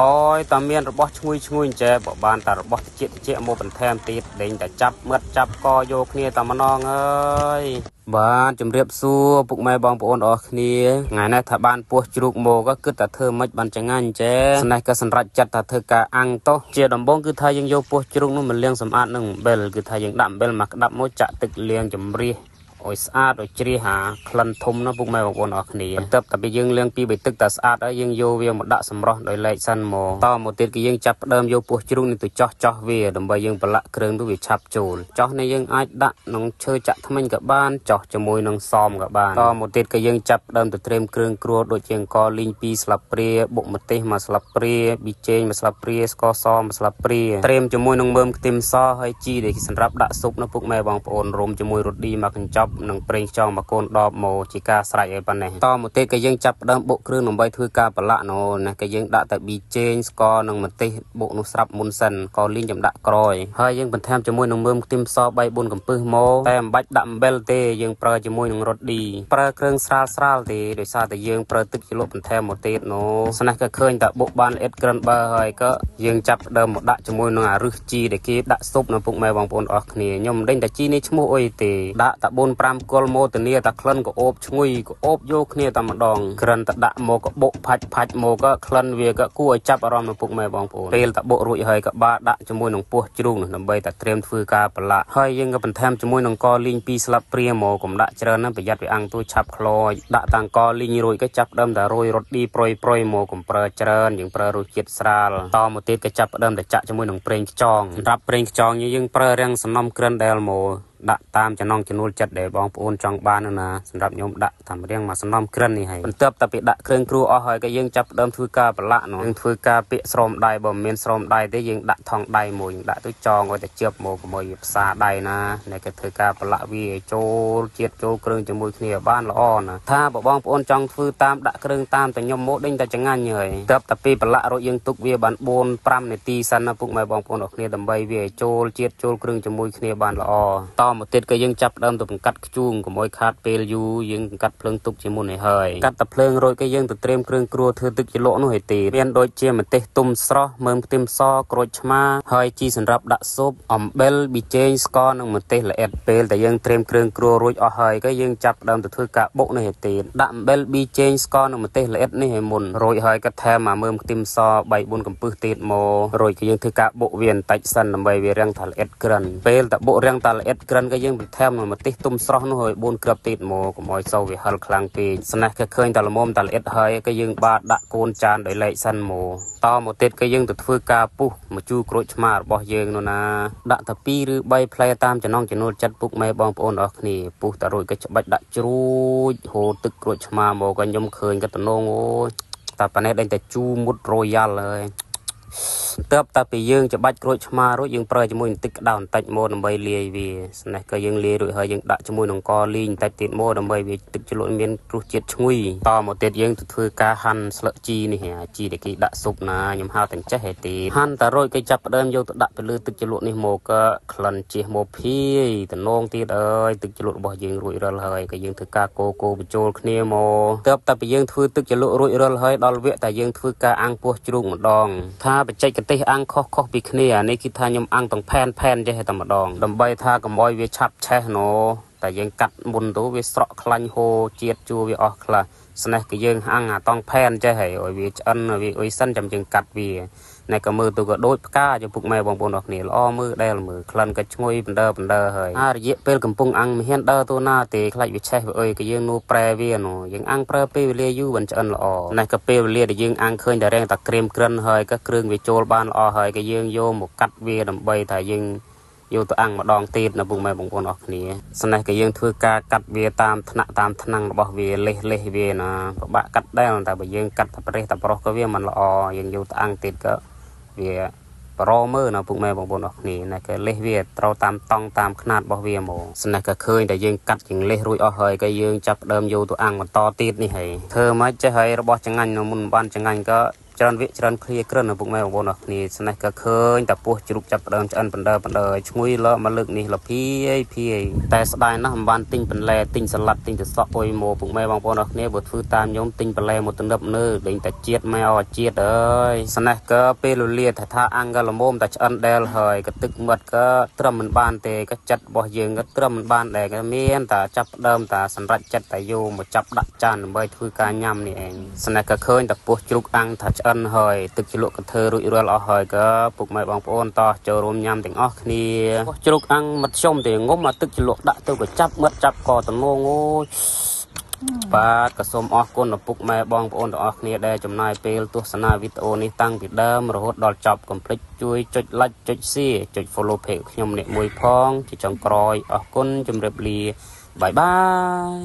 អូយតាមានរបស់ឈ្ងុយឈ្ងុយចេះបើបានតែរបស់តិចតិចមកបន្ថែមទៀតដេញតែចាប់មឹកចាប់កយកគ្នាតែម្ដងអើយបាទជំរាបសួរពុកម៉ែបងប្អូនអស់គ្នាថ្ងៃនេះថាបានពោះជ្រូកមកក៏គិតតែធ្វើម៉េចបានចងាញ់ចេះស្នេះក៏សម្រេចចិត្តថាធ្វើការអាំងតោះជាដំបូងគឺថាយើងយកពោះជ្រូកនោះមកលាងសម្អាតនឹងអំបិលគឺថាយើងដាក់អំបិលមកក្តាប់មកចាក់ទឹកលាងចម្រៀស ឲ្យស្អាតឲ្យជ្រះហាក្លិនធំណាពុកម៉ែបងប្អូនអរគ្នាបន្ទាប់តែពីយើងលាងពីបីទឹកតែស្អាតហើយយើងយកវាមកដាក់សម្រស់ដោយឡែកសិនមកតមកទៀតគឺយើងចាប់ផ្ដើមយកពោះជ្រូកនេះទៅចោះចោះវាដើម្បីយើងប្រឡាក់គ្រឿងទៅវាឆាប់ចូលចោះនេះយើងអាចដាក់ក្នុងឈើចាក់ថ្មិញក៏បានចោះជាមួយនឹងសមក៏បានតមកទៀតគឺយើងចាប់ផ្ដើមទៅត្រៀមគ្រឿងគ្រួដូចជាអង្ករលីង2ស្លាបព្រាបុកម្ទេស1ស្លាបព្រាប៊ីចេង1ស្លាបព្រាស្ករស1ស្លាបព្រាត្រៀមជាមួយនឹងមើមខ្ទឹមសហើយជីដែលសម្រាប់ដាក់ស៊ុបនៅពុកម៉ែបងប្អូនរួមជាមួយរ៉ូឌីមកកញ្ចប់និងប្រេងខ្យងមកកូនដបមកជាការស្រេចឲ្យប៉ុណ្ណេះតមកទៀតក៏យើងចាប់ផ្ដើមបុកគ្រឿងដើម្បីធ្វើការប្រឡាក់ណូណាក៏យើងដាក់តែប៊ីចេងស្ករនិងម្ទេសបុកនោះស្រាប់មុនសិនក៏លីងចំដាក់ក្រោយហើយយើងបន្ថែមជាមួយនឹងមើមខ្ទឹមស3 4កំពឹសមកតែមិនបាច់ដាក់អំបិលទេយើងប្រើជាមួយនឹងរ៉ូឌីប្រើគ្រឿងស្រាលស្រាលទេដោយសារតែយើងប្រើទឹកជ្រលក់បន្ថែមមកទៀតណូស្នេះក៏ឃើញតែបុកបានល្អិតក្រិនបើហើយក៏យើងចាប់ផ្ដើមមកដាក់ជាមួយនឹងអារឹសជីដែលគេដាក់ស៊ុបនៅពុកម៉ែបងប្អូនអស់គ្នាខ្ញុំមិនដេញតែជីនេះឈ្មោះអុយទេដាក់តែ4 5គល់មកធានាតែក្លិនក៏អូបឈ្ងុយក៏អូបយកគ្នាតែម្ដងក្រិនតែដាក់មកក៏បុកផាច់ផាច់មកក៏ក្លិនវាក៏គួរឲ្យចាប់អារម្មណ៍របស់ពុកម៉ែបងប្អូនពេលតែបុករួចហើយក៏បាដាក់ជាមួយនឹងពោះជ្រូកនោះដើម្បីតែត្រៀមធ្វើការប្រឡាក់ហើយយើងក៏បន្ថែមជាមួយនឹងកលីង2ស្លាបព្រាមកកុំដាក់ច្រើនណាប្រយ័ត្នវាអាំងទួឆាប់ខ្លោចដាក់តាំងកលីងរួចក៏ចាប់ដើមតែរយរត់ឌីប្រុយប្រុយមកកុំប្រើច្រើនយើងប្រើរសជាតិស្រាលតមកទៀតក៏ចាប់ដើមតែចាក់ជាមួយនឹងប្រេងខ្យងសម្រាប់ប្រេងខ្យងយើងប្រើរាំងសំណុំក្រិនដែលមក ដាក់តាមចំណងចំណូលចិត្តដែលបងប្អូនចង់បានណាសម្រាប់ខ្ញុំដាក់តាមរៀងមកសំណុំក្រិននេះហើយបន្ទាប់តែពីដាក់គ្រឿងគ្រួអស់ហើយក៏យើងចាប់ផ្ដើមធ្វើការប្រឡាក់នោះយើងធ្វើការពាក់ស្រោមដៃបើមិនមានស្រោមដៃទេយើងដាក់ថងដៃមួយដាក់ទៅចងឲ្យតែជាប់មកជាមួយផ្សារដៃណាអ្នកក៏ធ្វើការប្រឡាក់វាចូលជាតិចូលគ្រឿងជាមួយគ្នាបានល្អណាថាបើបងប្អូនចង់ធ្វើតាមដាក់គ្រឿងតាមតែខ្ញុំមកដេញតែចងាញ់ហើយបន្ទាប់តែពីប្រឡាក់រួចយើងទុកវាបាន4 5នាទីសិនណាពុកម៉ែបងប្អូនអរគ្នាដើម្បីវាចូលជាតិចូលគ្រឿងជាមួយគ្នាបានល្អតមកទៀតក៏យើងចាប់ផ្ដើមទៅបង្កាត់ខ្ជូងកុំឲ្យខាតពេលយូរយើងបង្កាត់ភ្លើងទុកជាមុនឲ្យហើយកាត់តែភ្លើងរួចក៏យើងទៅត្រៀមគ្រឿងគ្រួធ្វើទឹកជ្រលក់នោះឲ្យទេមានដូចជាម្ទេសទុំស្រស់មើមខ្ទឹមសក្រូចឆ្មាហើយជីសម្រាប់ដាក់ស៊ុបអំបិលប៊ីចេងស្ករនិងម្ទេសល្អិតពេលដែលយើងត្រៀមគ្រឿងគ្រួរួចអស់ហើយក៏យើងចាប់ផ្ដើមទៅធ្វើការបុកនេះឲ្យទេដាក់អំបិលប៊ីចេងស្ករនិងម្ទេសល្អិតនេះឲ្យមុនរួចហើយក៏ថែមមកមើមខ្ទឹមស3 4កំពឹសទៀតមករួចក៏យើងធ្វើការបុកវាបន្តិចសិនដើម្បីវារាំងថាល្អិតក្រិនពេលតែបុករាំងថាល្អិតក្រិនក៏យើងបន្ថែមម្ទេសទុំស្រស់នោះឲ្យ4គ្រាប់ទៀតមកកុំឲ្យសូវវាហិលខ្លាំងពេកស្នេះក៏ឃើញតែល្មមតែល្អិតហើយក៏យើងបាតដាក់កូនចានដោយឡែកសិនមកតមកទៀតក៏យើងទៅធ្វើការពុះមកជូរក្រូចឆ្មារបស់យើងនោះណាដាក់តែ2ឬ3ផ្លែតាមចំណងចំណូលចិត្តពុកម៉ែបងប្អូនអស់គ្នាពុះតែរួចក៏ច្បាច់ដាក់ជ្រូចហូរទឹកក្រូចឆ្មាមកក៏ខ្ញុំឃើញក៏តំណងអូយតែប៉ានេះដេញតែជូរមុតរយ៉ាល់ហើយ បន្ទាប់តែពីយើងច្បាច់ក្រូចឆ្មារួចយើងប្រើជាមួយបន្តិចក្តៅបន្តិចមកដើម្បីលាយវាស្នេះក៏យើងលាយរួចហើយយើងដាក់ជាមួយនឹងកលីងបន្តិចទៀតមកដើម្បីវាទឹកជ្រលក់មានរសជាតិឈ្ងុយតមកទៀតយើងទៅធ្វើការហាន់ស្លឹកជីនេះជីដែលគេដាក់ស៊ុបណាខ្ញុំហៅតែចេះហេទេហាន់តែរួចគេចាប់ផ្ដើមយកទៅដាក់ទៅលើទឹកជ្រលក់នេះមកក៏ក្លិនជះមកភាយតំណងទៀតអើយទឹកជ្រលក់របស់យើងរួចរាល់ហើយក៏យើងធ្វើការកូកូបញ្ចូលគ្នាមកបន្ទាប់តែពីយើងធ្វើទឹកជ្រលក់រួចរាល់ហើយដល់វគ្គតែយើងធ្វើការអាំងពោះជ្រូកម្ដងថាបច្ចេកទេសអាំងខុសខុសពីគ្នានេះគឺថាខ្ញុំអាំងទាំងផែនផែនចេះតែម្ដងដើម្បីថាកុំឲ្យវាឆាប់ឆេះណូតែយើងកាត់មុនទៅវាស្រក់ខ្លាញ់ហូរជាតិជួវាអស់ខ្លះស្នេះគឺយើងអាំងអាតង់ផែនចេះហើយឲ្យវាឆ្អិនវាអុយសិនចាំយើងកាត់វា ណែក៏មើលទៅក៏ដូចផ្កាចំពុកម៉ែបងប្អូនអរគ្នាល្អមើលដែលមើលក្លិនក៏ឈ្ងុយបណ្ដើបណ្ដើហើយអារយៈពេលកំពុងអាំងមិនហ៊ានដើរទៅណាទេខ្លាចវាឆេះវាអុយក៏យើងនោះប្រែវានោះយើងអាំងប្រើពេលវេលាយូរមិនឆ្អិនល្អណែក៏ពេលវេលាដែលយើងអាំងឃើញតែរែងតែក្រៀមក្រិនហើយក៏គ្រឿងវាចូលបានល្អហើយក៏យើងយកមកកាត់វាដើម្បីថាយើងយកទៅអាំងម្ដងទៀតនៅពុកម៉ែបងប្អូនអស់គ្នាស្នេះក៏យើងធ្វើការកាត់វាតាមថ្នាក់តាមថ្នាំងរបស់វាលេសលេសវាណាពិបាកកាត់ដែរតែបើយើងកាត់តែប្រេះតែប្រុសក៏វាមិនល្អយើងយកទៅអាំងទៀតក៏ វាប្រមើនៅពុកម៉ែបងប្អូនអស់គ្នាណាក៏លេសវាត្រូវតាមតង់តាមຂ្នាតរបស់វាហ្មងស្នេះក៏ឃើញតែយើងកាត់ជាងលេសរួចអស់ហើយក៏យើងចាប់ដើមយកទៅអាំងបន្តទៀតនេះហើយធ្វើមកចេះហើយរបស់ចងាញ់នៅមុនបានចងាញ់ក៏ ច្រើនវាច្រើនគ្រាក្រិនឪពុកម៉ែបងប្អូនអរគ្នាស្នេះក៏ឃើញតាពោះជ្រូកចាប់ដើមឆ្អិនបណ្ដើបណ្ដើឈ្ងុយលក់មកលើកនេះលភាយភាយតែស្ដាយណាស់មិនបានទិញបន្លែទិញសាឡាត់ទិញទៅសក់អុយមកពុកម៉ែបងប្អូនអរគ្នាបើធ្វើតាមខ្ញុំទិញបន្លែមកទំនឹបនៅដេញតែជាតិម៉ែអជាតិអើយស្នេះក៏ពេលលលាថាថាអង្គលមុំតែឆ្អិនដែលហើយក៏ទឹកមាត់ក៏ត្រឹមមិនបានទេក៏ចិត្តរបស់យើងក៏ត្រឹមមិនបានដែរក៏មានតែចាប់ដើមតែសម្រេចចិត្តតែយកមកចាប់ដាក់ចានដើម្បីធ្វើការញ៉ាំនេះឯងស្នេះក៏ឃើញតែពោះជ្រូកអាំងថាឆ្អិនហើយទឹកជ្រលក់កន្ធើរួចរាល់អស់ហើយក៏ពុកម៉ែបងប្អូនតោះចូលរួមញ៉ាំទាំងអស់គ្នាពោះជ្រូកអាំងមធ្យមទេងុំមកទឹកជ្រលក់ដាក់ទៅក៏ចាប់មាត់ចាប់កតំណងអូយបាទក៏សូមអរគុណឪពុកម៉ែបងប្អូនទាំងអស់គ្នាដែលចំណាយពេលទស្សនាវីដេអូនេះតាំងពីដើមរហូតដល់ចប់កុំភ្លេចជួយចុច like ចុច share ចុច follow page ខ្ញុំអ្នកមួយផងជាចុងក្រោយអរគុណជម្រាបលាបាយបាយ